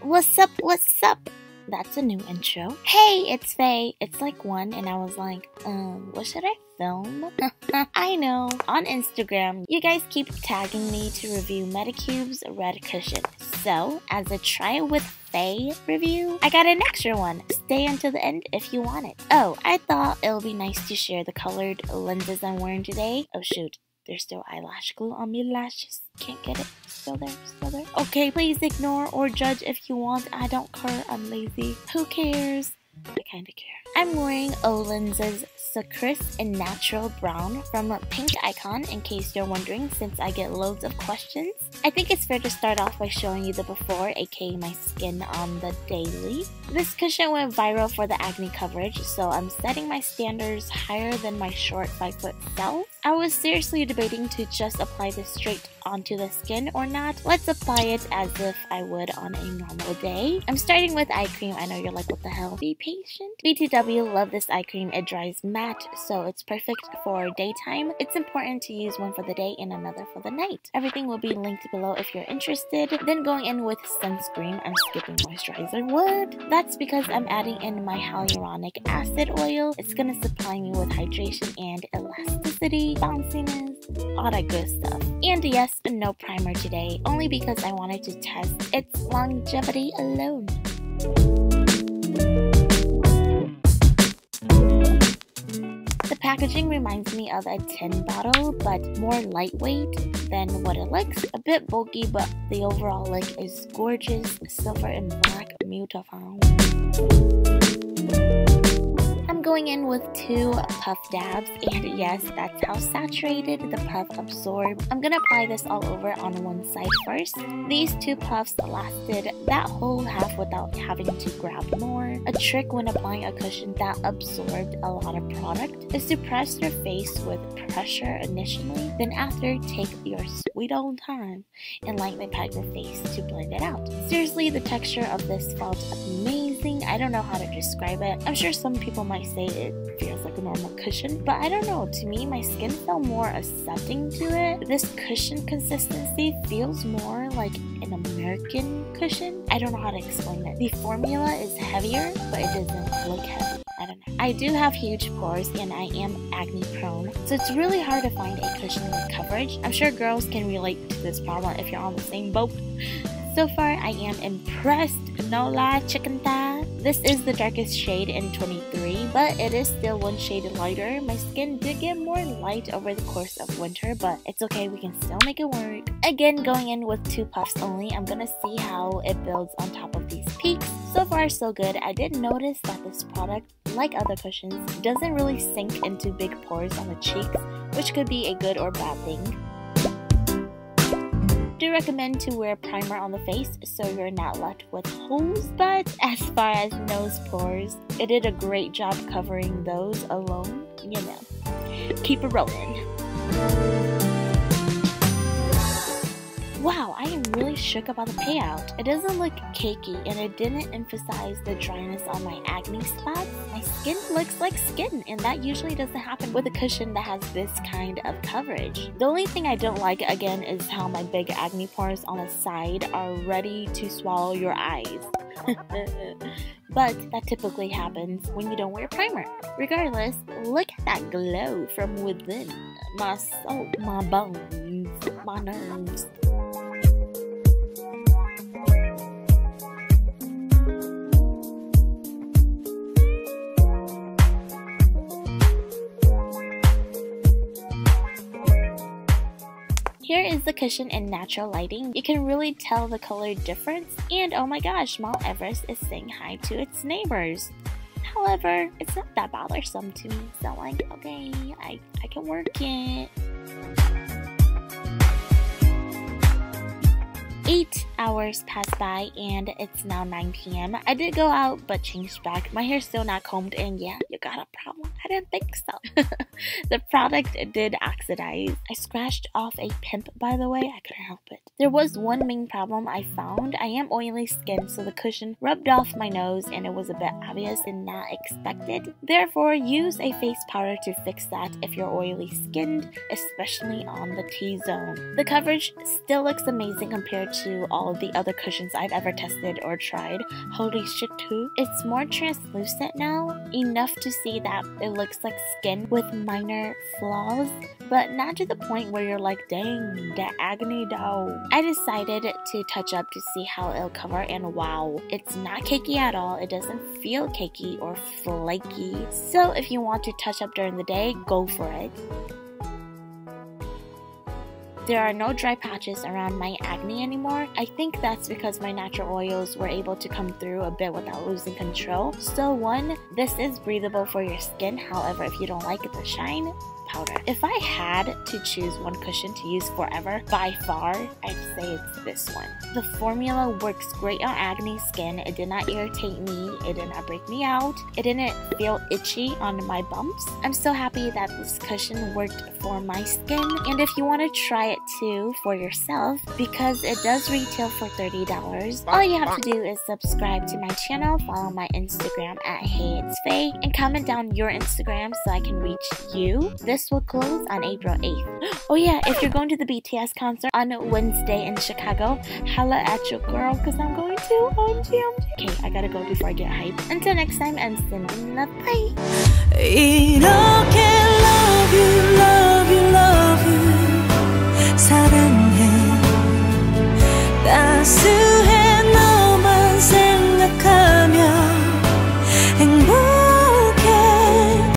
what's up? What's up? That's a new intro. Hey, it's Fei. It's like one, and I was like, um, what should I film? I know. On Instagram, you guys keep tagging me to review Medicube's Red Cushion. So, as a try it with Fei review, I got an extra one. Stay until the end if you want it. Oh, I thought it'll be nice to share the colored lenses I'm wearing today. Oh shoot, there's still eyelash glue on my lashes. Can't get it. Still there, still there. Okay, please ignore or judge if you want. I don't care. I'm lazy. Who cares? I kinda care. I'm wearing Olenses Secriss in Natural Brown from Pink Icon in case you're wondering since I get loads of questions. I think it's fair to start off by showing you the before aka my skin on the daily. This cushion went viral for the acne coverage so I'm setting my standards higher than my short 5 foot self. I was seriously debating to just apply this straight onto the skin or not. Let's apply it as if I would on a normal day. I'm starting with eye cream. I know you're like, what the hell? Be patient. BTW love this eye cream. It dries matte, so it's perfect for daytime. It's important to use one for the day and another for the night. Everything will be linked below if you're interested. Then going in with sunscreen. I'm skipping moisturizer. What? That's because I'm adding in my hyaluronic acid oil. It's gonna supply me with hydration and elasticity bounciness, all that good stuff. And yes, no primer today, only because I wanted to test its longevity alone. The packaging reminds me of a tin bottle, but more lightweight than what it looks. A bit bulky, but the overall look is gorgeous, silver and black, beautiful going in with two puff dabs and yes that's how saturated the puff absorbs. I'm gonna apply this all over on one side first. These two puffs lasted that whole half without having to grab more. A trick when applying a cushion that absorbed a lot of product is to press your face with pressure initially then after take your sweet old time and lightly pat your face to blend it out. Seriously the texture of this felt amazing. I don't know how to describe it. I'm sure some people might say it feels like a normal cushion, but I don't know. To me, my skin felt more accepting to it. This cushion consistency feels more like an American cushion. I don't know how to explain it. The formula is heavier, but it doesn't look heavy. I don't know. I do have huge pores and I am acne prone, so it's really hard to find a cushion with coverage. I'm sure girls can relate to this problem if you're on the same boat. So far, I am impressed. No lie, chicken thigh. This is the darkest shade in 23, but it is still one shade lighter. My skin did get more light over the course of winter, but it's okay, we can still make it work. Again, going in with two puffs only, I'm gonna see how it builds on top of these peaks. So far, so good. I did notice that this product, like other cushions, doesn't really sink into big pores on the cheeks, which could be a good or bad thing do recommend to wear primer on the face so you're not left with holes, but as far as nose pores, it did a great job covering those alone, you know. Keep it rolling. Wow, I am really shook about the payout. It doesn't look cakey and it didn't emphasize the dryness on my acne spots. My skin looks like skin and that usually doesn't happen with a cushion that has this kind of coverage. The only thing I don't like again is how my big acne pores on the side are ready to swallow your eyes. but that typically happens when you don't wear primer. Regardless, look at that glow from within. My soul, my bones, my nerves. Here is the cushion in natural lighting. You can really tell the color difference and oh my gosh, Mount Everest is saying hi to its neighbors. However, it's not that bothersome to me, so like, okay, I, I can work it. 8 hours passed by and it's now 9 p.m. I did go out but changed back. My hair's still not combed and yeah, you got a problem. I didn't think so. the product did oxidize. I scratched off a pimp by the way, I couldn't help it. There was one main problem I found. I am oily skin so the cushion rubbed off my nose and it was a bit obvious and not expected. Therefore, use a face powder to fix that if you're oily skinned, especially on the T-zone. The coverage still looks amazing compared to all of the other cushions I've ever tested or tried. Holy shit too. It's more translucent now, enough to see that it looks like skin with minor flaws, but not to the point where you're like, dang, that agony though. I decided to touch up to see how it'll cover and wow, it's not cakey at all. It doesn't feel cakey or flaky. So if you want to touch up during the day, go for it. There are no dry patches around my acne anymore. I think that's because my natural oils were able to come through a bit without losing control. So one, this is breathable for your skin. However, if you don't like the shine, powder. If I had to choose one cushion to use forever, by far, I'd say it's this one. The formula works great on acne skin. It did not irritate me. It did not break me out. It didn't feel itchy on my bumps. I'm so happy that this cushion worked for my skin. And if you want to try it too for yourself, because it does retail for $30, all you have to do is subscribe to my channel, follow my Instagram at Hey It's Fei, and comment down your Instagram so I can reach you. This this will close on April 8th. Oh yeah, if you're going to the BTS concert on Wednesday in Chicago, holla at your girl because I'm going to. OMG, OMG. Okay, I gotta go before I get hyped. Until next time, I'm sending love. Bye.